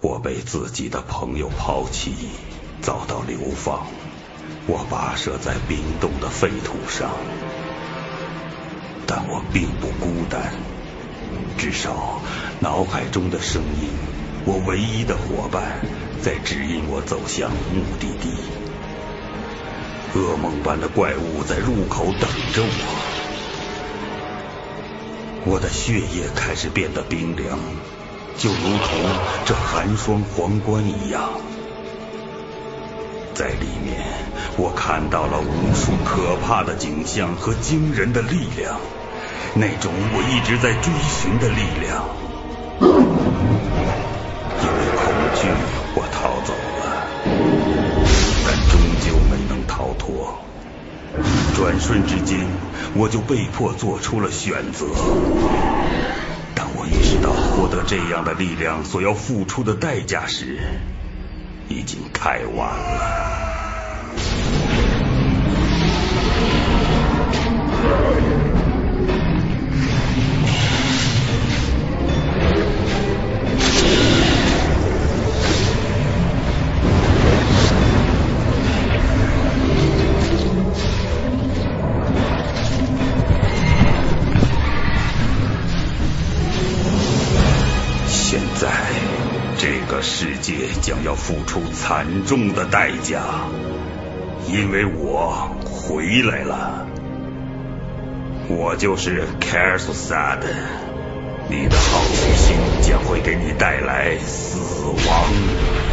我被自己的朋友抛弃，遭到流放。我跋涉在冰冻的废土上，但我并不孤单。至少，脑海中的声音，我唯一的伙伴，在指引我走向目的地。噩梦般的怪物在入口等着我。我的血液开始变得冰凉，就如同这寒霜皇冠一样。在里面，我看到了无数可怕的景象和惊人的力量，那种我一直在追寻的力量。因为恐惧，我逃走了，但终究没能逃脱。转瞬之间，我就被迫做出了选择。当我意识得这样的力量所要付出的代价时，已经太晚了。在，这个世界将要付出惨重的代价，因为我回来了。我就是凯尔苏萨的，你的好奇心将会给你带来死亡。